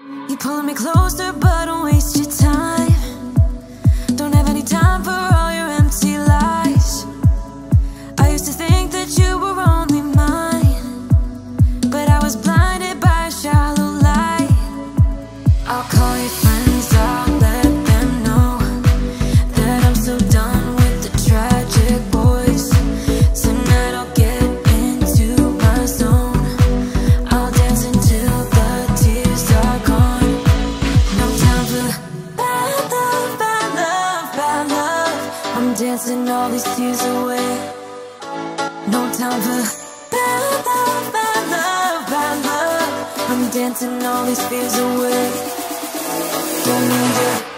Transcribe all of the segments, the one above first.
You're pulling me closer, but don't waste your time. Don't have any time for Love, love, love I'm dancing all these fears away. Don't need you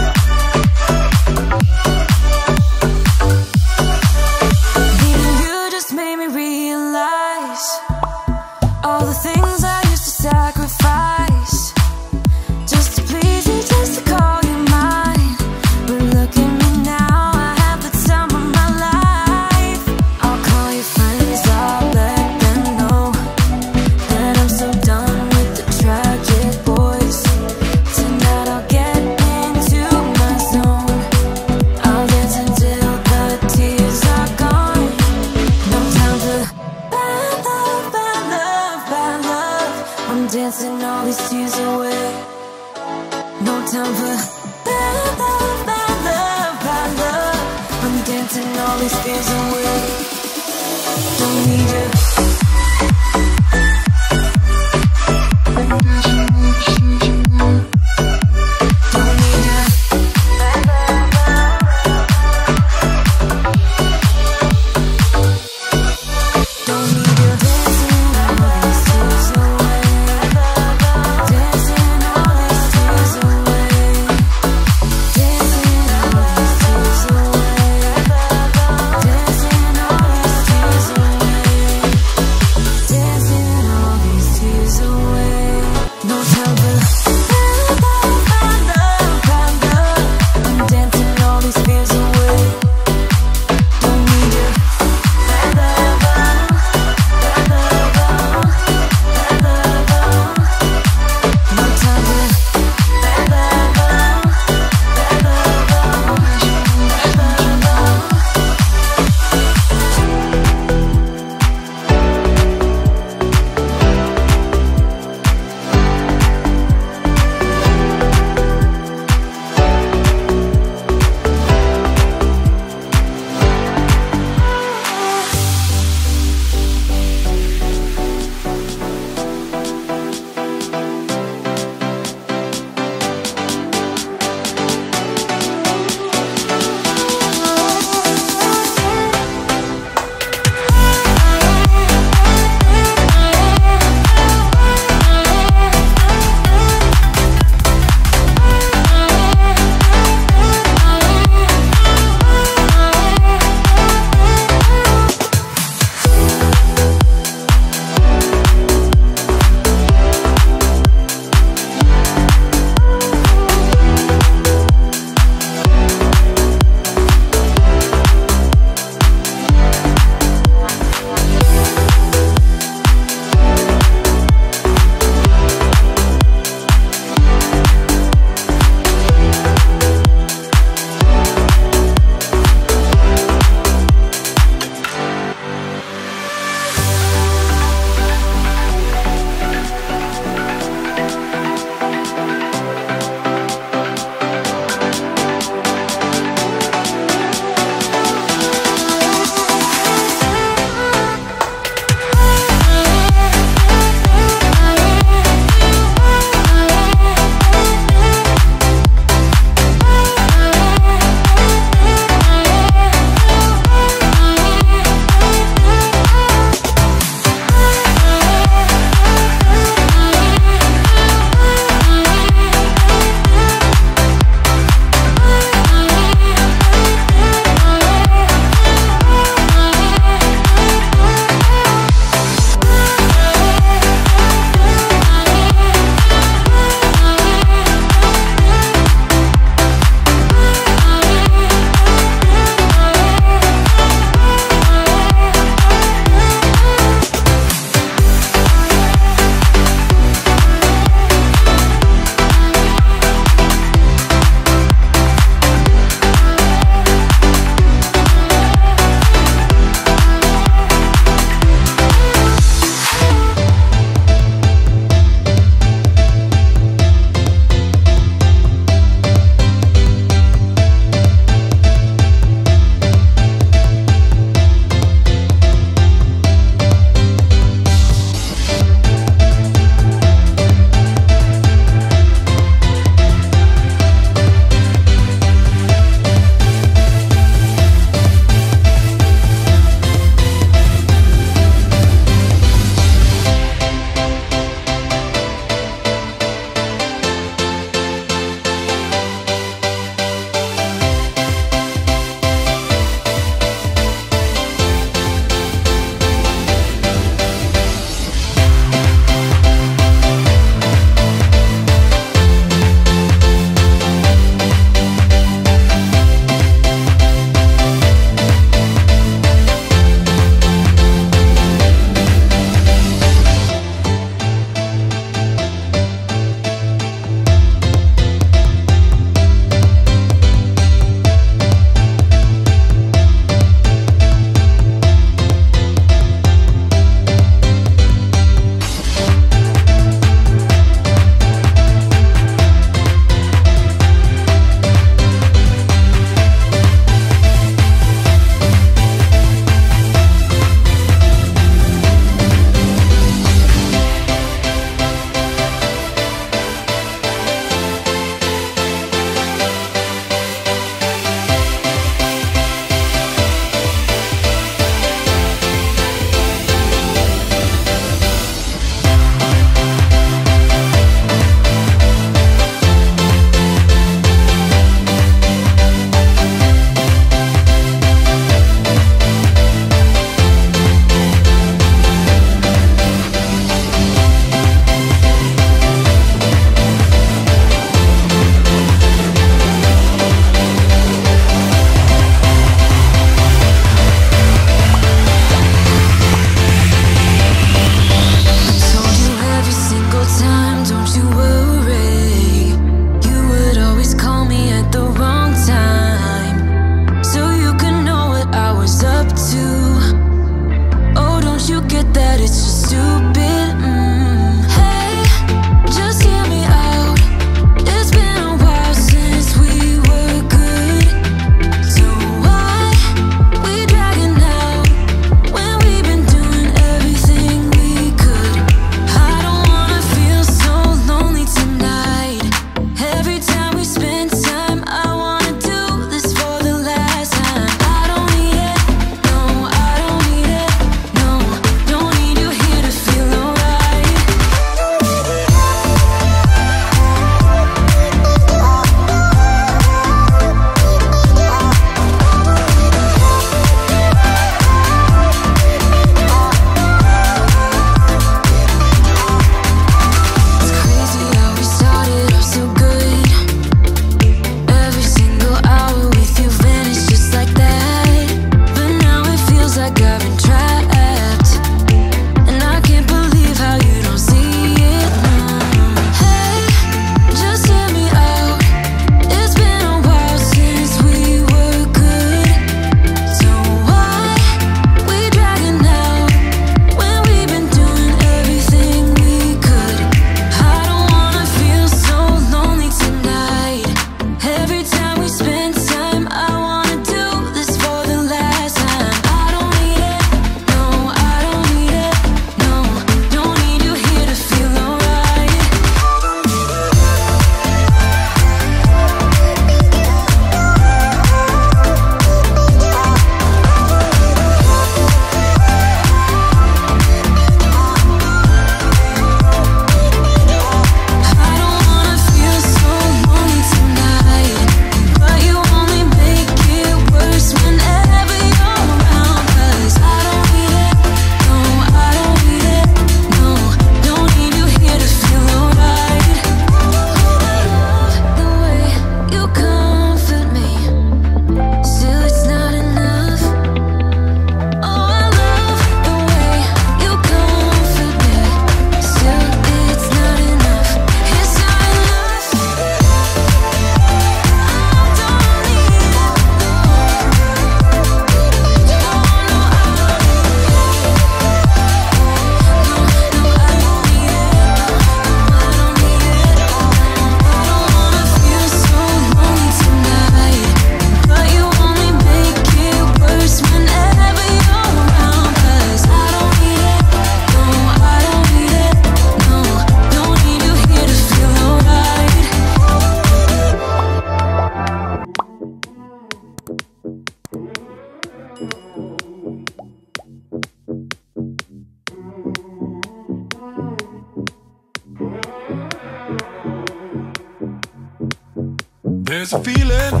There's a feeling